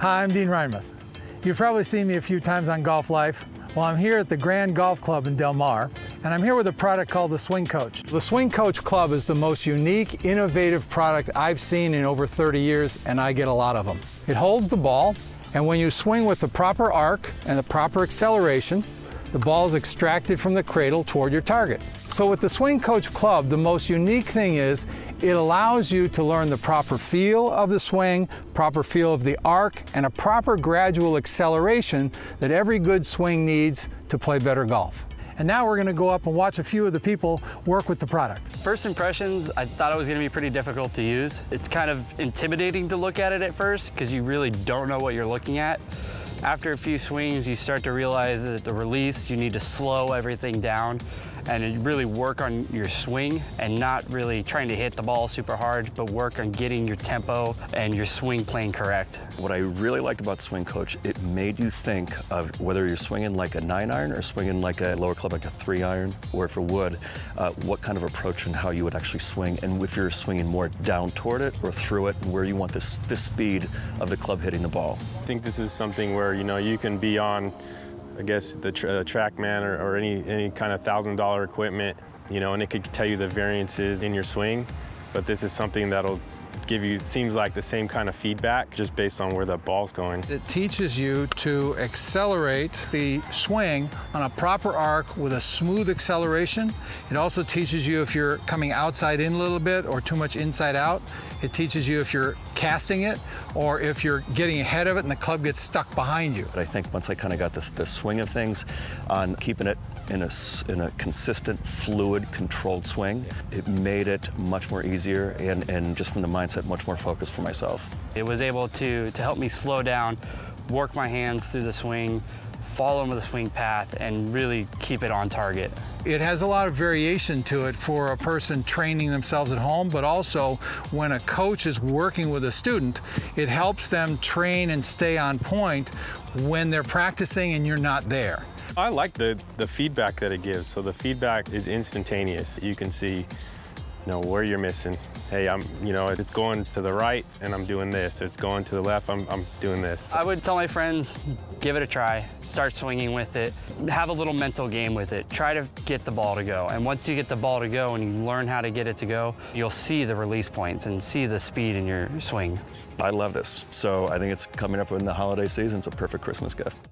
Hi, I'm Dean Reinmuth. You've probably seen me a few times on Golf Life. Well, I'm here at the Grand Golf Club in Del Mar, and I'm here with a product called the Swing Coach. The Swing Coach Club is the most unique, innovative product I've seen in over 30 years, and I get a lot of them. It holds the ball, and when you swing with the proper arc and the proper acceleration, the ball is extracted from the cradle toward your target. So with the Swing Coach Club, the most unique thing is it allows you to learn the proper feel of the swing, proper feel of the arc, and a proper gradual acceleration that every good swing needs to play better golf. And now we're gonna go up and watch a few of the people work with the product. First impressions, I thought it was gonna be pretty difficult to use. It's kind of intimidating to look at it at first because you really don't know what you're looking at. After a few swings, you start to realize that the release, you need to slow everything down and really work on your swing and not really trying to hit the ball super hard, but work on getting your tempo and your swing playing correct. What I really liked about Swing Coach, it made you think of whether you're swinging like a nine iron or swinging like a lower club like a three iron, or if it would, uh, what kind of approach and how you would actually swing, and if you're swinging more down toward it or through it, and where you want this, this speed of the club hitting the ball. I think this is something where, you know, you can be on I guess the tra uh, TrackMan or, or, any, any kind of thousand dollar equipment, you know, and it could tell you the variances in your swing. But this is something that'll give you, seems like the same kind of feedback just based on where the ball's going. It teaches you to accelerate the swing on a proper arc with a smooth acceleration. It also teaches you if you're coming outside in a little bit or too much inside out. It teaches you if you're casting it or if you're getting ahead of it and the club gets stuck behind you. But I think once I kind of got the, the swing of things on keeping it in a, in a consistent, fluid, controlled swing, it made it much more easier and, and just from the mindset, much more focused for myself. It was able to, to help me slow down, work my hands through the swing, follow the swing path, and really keep it on target. It has a lot of variation to it for a person training themselves at home, but also when a coach is working with a student, it helps them train and stay on point when they're practicing and you're not there. I like the, the feedback that it gives. So the feedback is instantaneous. You can see you know, where you're missing. Hey, I'm, you know, it's going to the right and I'm doing this. It's going to the left, I'm, I'm doing this. I would tell my friends, give it a try. Start swinging with it. Have a little mental game with it. Try to get the ball to go. And once you get the ball to go and you learn how to get it to go, you'll see the release points and see the speed in your swing. I love this. So I think it's coming up in the holiday season. It's a perfect Christmas gift.